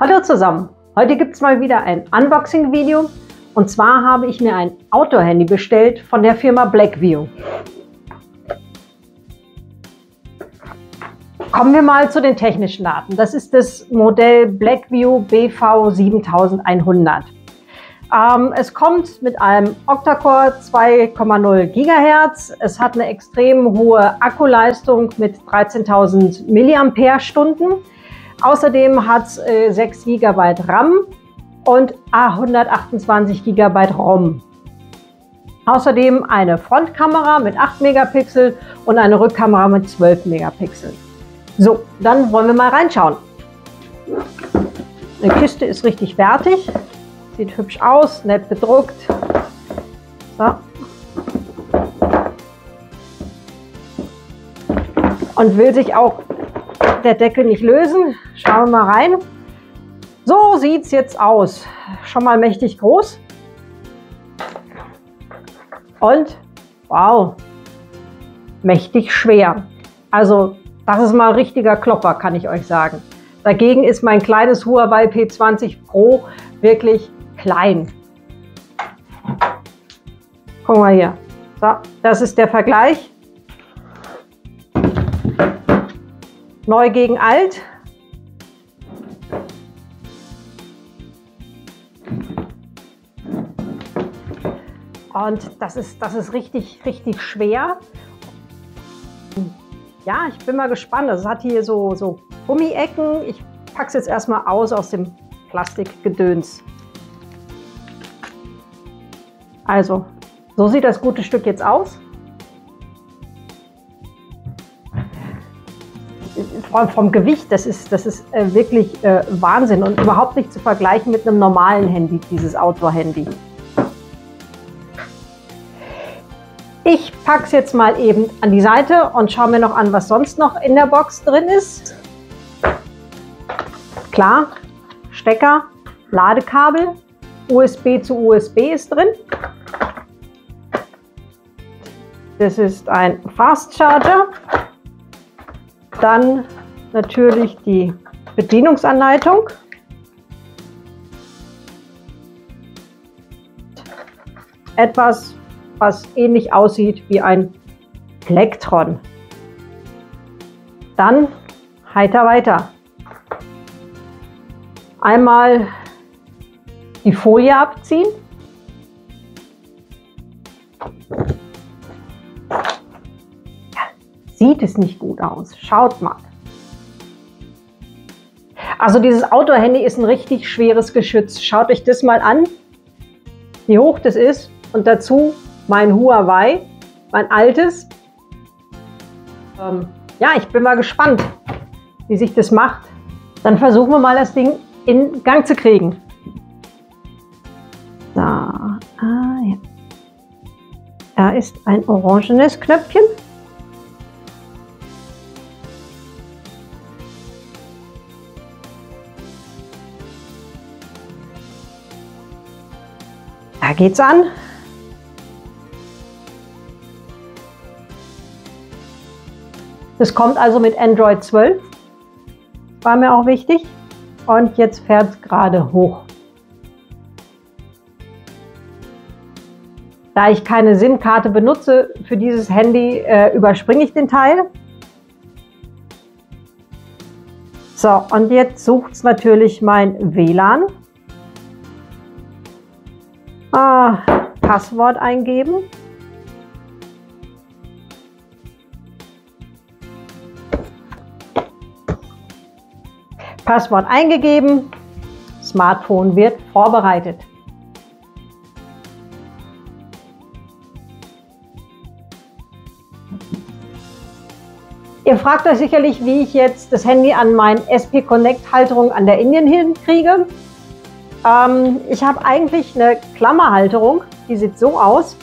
Hallo zusammen! Heute gibt es mal wieder ein Unboxing-Video und zwar habe ich mir ein Outdoor-Handy bestellt von der Firma Blackview. Kommen wir mal zu den technischen Daten. Das ist das Modell Blackview BV 7100. Ähm, es kommt mit einem Octa-Core 2,0 GHz. Es hat eine extrem hohe Akkuleistung mit 13.000 mAh. Außerdem hat es äh, 6 GB RAM und 128 GB ROM. Außerdem eine Frontkamera mit 8 Megapixel und eine Rückkamera mit 12 Megapixel. So, dann wollen wir mal reinschauen. Die Kiste ist richtig fertig. Sieht hübsch aus, nett bedruckt. So. Und will sich auch der Deckel nicht lösen. Schauen wir mal rein. So sieht es jetzt aus. Schon mal mächtig groß. Und, wow, mächtig schwer. Also, das ist mal richtiger Klopper, kann ich euch sagen. Dagegen ist mein kleines Huawei P20 Pro wirklich klein. Gucken wir hier. So, das ist der Vergleich. Neu gegen alt. Und das ist, das ist richtig, richtig schwer. Ja, ich bin mal gespannt. Es hat hier so, so Gummiecken. Ich packe es jetzt erstmal aus aus dem Plastikgedöns. Also, so sieht das gute Stück jetzt aus. Vom, vom Gewicht, das ist, das ist äh, wirklich äh, Wahnsinn und überhaupt nicht zu vergleichen mit einem normalen Handy, dieses Outdoor-Handy. Ich packe es jetzt mal eben an die Seite und schaue mir noch an, was sonst noch in der Box drin ist. Klar, Stecker, Ladekabel, USB zu USB ist drin. Das ist ein Fast Charger. Dann natürlich die Bedienungsanleitung. Etwas, was ähnlich aussieht wie ein Plektron. Dann heiter weiter. Einmal die Folie abziehen. sieht es nicht gut aus. Schaut mal. Also dieses Outdoor-Handy ist ein richtig schweres Geschütz. Schaut euch das mal an, wie hoch das ist. Und dazu mein Huawei, mein altes. Ähm, ja, ich bin mal gespannt, wie sich das macht. Dann versuchen wir mal das Ding in Gang zu kriegen. So, ah, ja. Da ist ein orangenes Knöpfchen. Geht's an. Das kommt also mit Android 12. War mir auch wichtig. Und jetzt fährt es gerade hoch. Da ich keine SIM-Karte benutze für dieses Handy, äh, überspringe ich den Teil. So, und jetzt sucht es natürlich mein WLAN. Ah, Passwort eingeben. Passwort eingegeben. Smartphone wird vorbereitet. Ihr fragt euch sicherlich, wie ich jetzt das Handy an mein SP Connect Halterung an der Indien hinkriege. Ähm, ich habe eigentlich eine Klammerhalterung, die sieht so aus,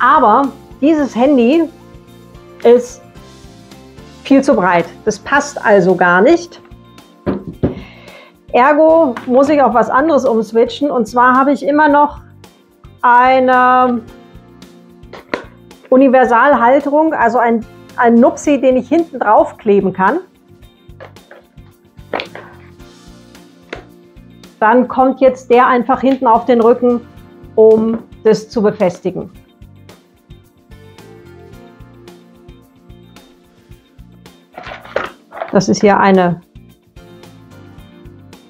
aber dieses Handy ist viel zu breit. Das passt also gar nicht. Ergo muss ich auf was anderes umswitchen und zwar habe ich immer noch eine Universalhalterung, also ein, ein Nupsi, den ich hinten drauf kleben kann. Dann kommt jetzt der einfach hinten auf den Rücken, um das zu befestigen. Das ist hier eine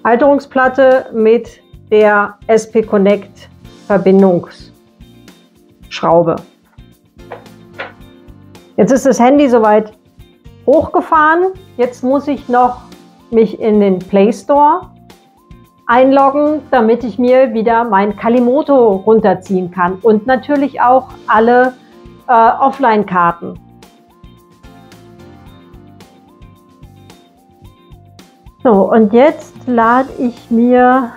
Halterungsplatte mit der SP Connect Verbindungsschraube. Jetzt ist das Handy soweit hochgefahren. Jetzt muss ich noch mich in den Play Store einloggen, damit ich mir wieder mein Kalimoto runterziehen kann und natürlich auch alle äh, Offline-Karten. So, und jetzt lade ich mir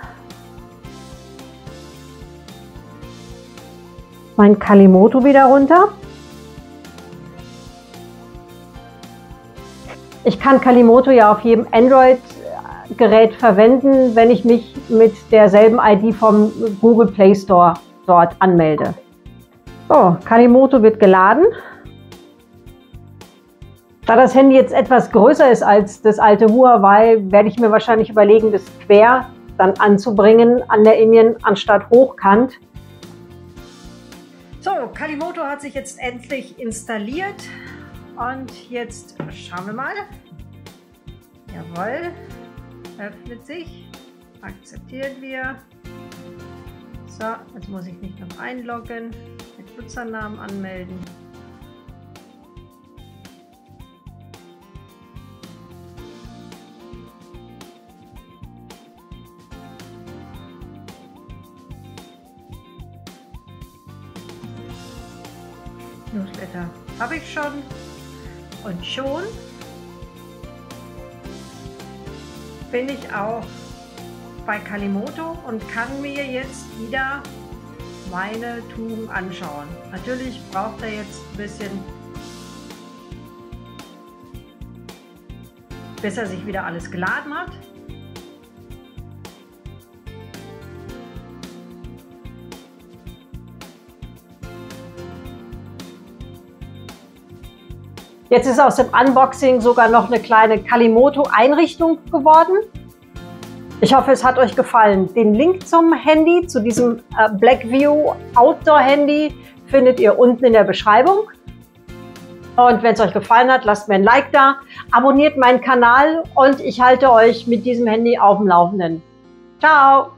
mein Kalimoto wieder runter. Ich kann Kalimoto ja auf jedem Android-Gerät verwenden, wenn ich mich mit derselben ID vom Google Play Store dort anmelde. So, Kalimoto wird geladen. Da das Handy jetzt etwas größer ist als das alte Huawei, werde ich mir wahrscheinlich überlegen, das quer dann anzubringen an der Indien anstatt hochkant. So, Kalimoto hat sich jetzt endlich installiert und jetzt schauen wir mal. Jawohl, öffnet sich, akzeptieren wir. So, jetzt muss ich mich noch einloggen, mit Nutzernamen anmelden. Newsletter habe ich schon. Und schon bin ich auch bei Kalimoto und kann mir jetzt wieder meine Tuben anschauen. Natürlich braucht er jetzt ein bisschen, bis er sich wieder alles geladen hat. Jetzt ist aus dem Unboxing sogar noch eine kleine Kalimoto-Einrichtung geworden. Ich hoffe, es hat euch gefallen. Den Link zum Handy, zu diesem äh, Blackview Outdoor Handy, findet ihr unten in der Beschreibung. Und wenn es euch gefallen hat, lasst mir ein Like da, abonniert meinen Kanal und ich halte euch mit diesem Handy auf dem Laufenden. Ciao!